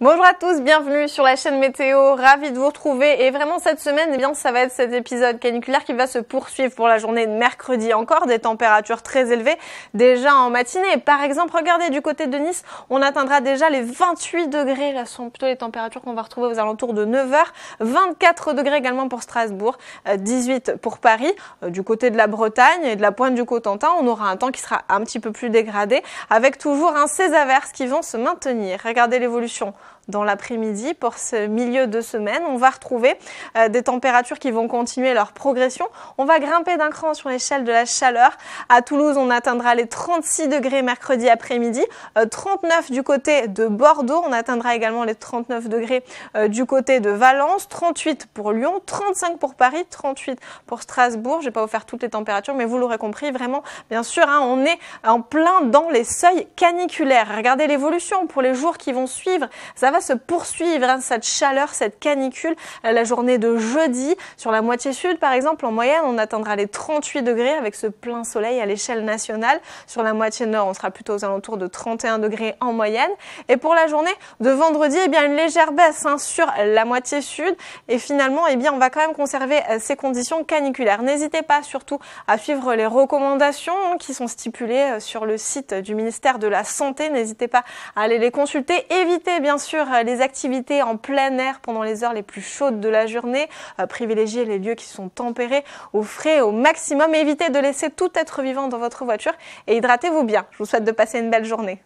Bonjour à tous, bienvenue sur la chaîne météo, ravi de vous retrouver et vraiment cette semaine, eh bien ça va être cet épisode caniculaire qui va se poursuivre pour la journée de mercredi encore, des températures très élevées déjà en matinée. Par exemple, regardez du côté de Nice, on atteindra déjà les 28 degrés, là sont plutôt les températures qu'on va retrouver aux alentours de 9h, 24 degrés également pour Strasbourg, 18 euh, pour Paris. Euh, du côté de la Bretagne et de la pointe du Cotentin, on aura un temps qui sera un petit peu plus dégradé avec toujours un ces averses qui vont se maintenir. Regardez l'évolution dans l'après-midi pour ce milieu de semaine. On va retrouver euh, des températures qui vont continuer leur progression. On va grimper d'un cran sur l'échelle de la chaleur. À Toulouse, on atteindra les 36 degrés mercredi après-midi, 39 euh, du côté de Bordeaux, on atteindra également les 39 degrés euh, du côté de Valence, 38 pour Lyon, 35 pour Paris, 38 pour Strasbourg. Je vais pas vous faire toutes les températures, mais vous l'aurez compris, vraiment, bien sûr, hein, on est en plein dans les seuils caniculaires. Regardez l'évolution pour les jours qui vont suivre. Ça va se poursuivre, hein, cette chaleur, cette canicule, euh, la journée de jeudi. Sur la moitié sud, par exemple, en moyenne, on atteindra les 38 degrés avec ce plein soleil à l'échelle nationale. Sur la moitié nord, on sera plutôt aux alentours de 31 degrés en moyenne. Et pour la journée de vendredi, eh bien, une légère baisse hein, sur la moitié sud. Et finalement, eh bien, on va quand même conserver euh, ces conditions caniculaires. N'hésitez pas surtout à suivre les recommandations qui sont stipulées euh, sur le site du ministère de la Santé. N'hésitez pas à aller les consulter. Évitez bien sûr euh, les activités en plein air pendant les heures les plus chaudes de la journée, euh, privilégier les lieux qui sont tempérés au frais au maximum, évitez de laisser tout être vivant dans votre voiture et hydratez-vous bien. Je vous souhaite de passer une belle journée.